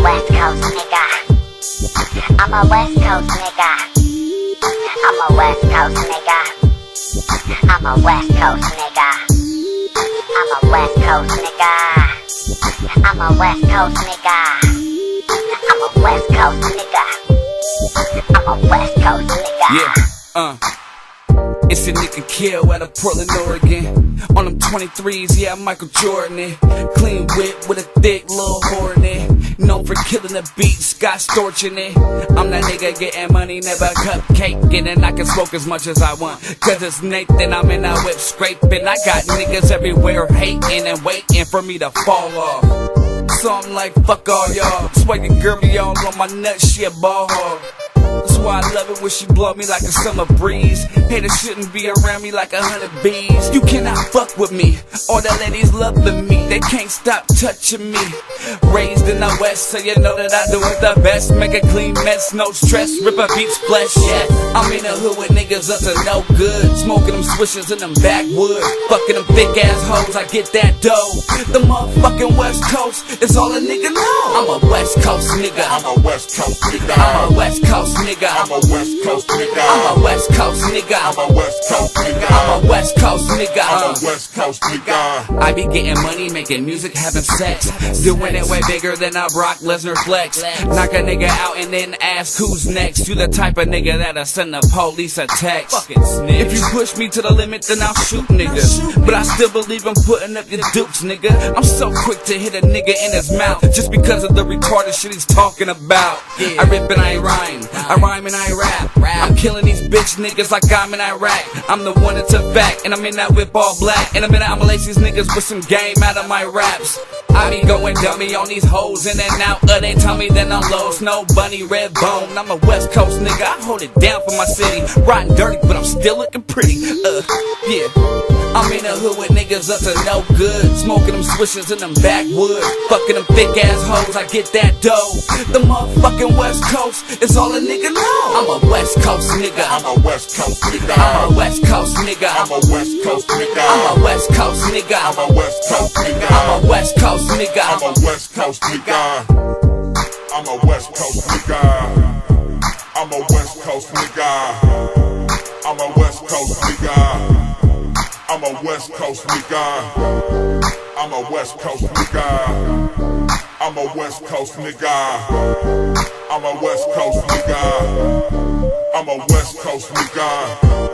West Coast nigga. I'm a West Coast nigga. I'm a West Coast nigga. I'm a West Coast nigga. I'm a West Coast nigga. I'm a West Coast nigga. I'm a West Coast nigga. I'm a West Coast nigga. Yeah, uh. It's a nigga Kell out of Portland, Oregon. On them 23s, yeah, Michael Jordan. Clean whip with a thick little horn. Known for killing the beat, Scott Storchin' it. I'm that nigga getting money, never cupcake. Getting, I can smoke as much as I want. Cause it's Nathan, I'm in that whip scraping. I got niggas everywhere hating and waiting for me to fall off. So I'm like, fuck all y'all. Swaggy girl be all on my nuts, she a ball hog. That's why I love it when she blow me like a summer breeze. Haters shouldn't be around me like a hundred bees. You cannot fuck with me. All the ladies loving me. They can't stop touching me. Raised in the west, so you know that I do it the best. Make a clean mess, no stress. Rip a beach flesh, yeah. I'm in the hood with niggas up to no good. Smoking them swishes in them backwoods. Fucking them thick ass hoes, I get that dough. The motherfucking west coast is all a nigga know. I'm a west coast nigga. I'm a West Coast nigga. I'm a West Coast nigga. I'm a West Coast nigga. I'm a West Coast nigga. I'm a West Coast nigga. I'm a West Coast nigga. I'm a West Coast nigga. I be getting money, making music, having sex. Doing it way bigger than a Brock Lesnar flex. Knock a nigga out and then ask who's next. You the type of nigga that'll send the police a text. If you push me to the limit, then I'll shoot niggas. But I still believe I'm putting up your dukes, nigga. I'm so quick to hit a nigga in his mouth just because of the retarded shit he's talking about. I rip and I rhyme. I rhyme and I rap. I'm killing these bitch niggas like I'm in Iraq. I'm the one that took back, and I'm in that whip all black. In that I'ma lace these niggas with some game out of my raps. I be going dummy on these hoes in and out of they tummy, then I'm low. Snow bunny, red bone. I'm a West Coast nigga. I hold it down for my city. Rotten dirty, but I'm still looking pretty. Uh, yeah. I'm in the hood with niggas up to no good. Smoking them swishes in them backwoods. Fucking them thick ass hoes, I get that dough. The motherfucking West Coast is all a nigga know. I'm a West Coast nigga. I'm a West Coast nigga. I'm a West Coast nigga. I'm a West Coast nigga. I'm a West Coast nigga. I'm a West Coast nigga. I'm a West Coast nigga. I'm a West Coast nigga. I'm a West Coast nigga. I'm a West Coast nigga. I'm a West Coast nigga. I'm a West Coast nigga. I'm a West Coast nigga. I'm a West Coast nigga. I'm a West Coast nigga. I'm a West Coast nigga.